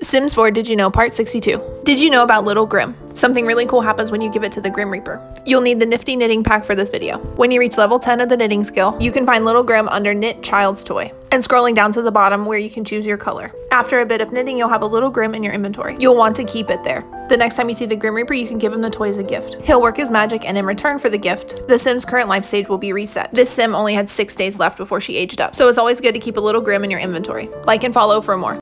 Sims 4 Did You Know Part 62. Did you know about Little Grim? Something really cool happens when you give it to the Grim Reaper. You'll need the nifty knitting pack for this video. When you reach level 10 of the knitting skill, you can find Little Grim under Knit Child's Toy, and scrolling down to the bottom where you can choose your color. After a bit of knitting, you'll have a Little Grim in your inventory. You'll want to keep it there. The next time you see the Grim Reaper, you can give him the toy as a gift. He'll work his magic, and in return for the gift, the Sim's current life stage will be reset. This Sim only had 6 days left before she aged up, so it's always good to keep a Little Grim in your inventory. Like and follow for more.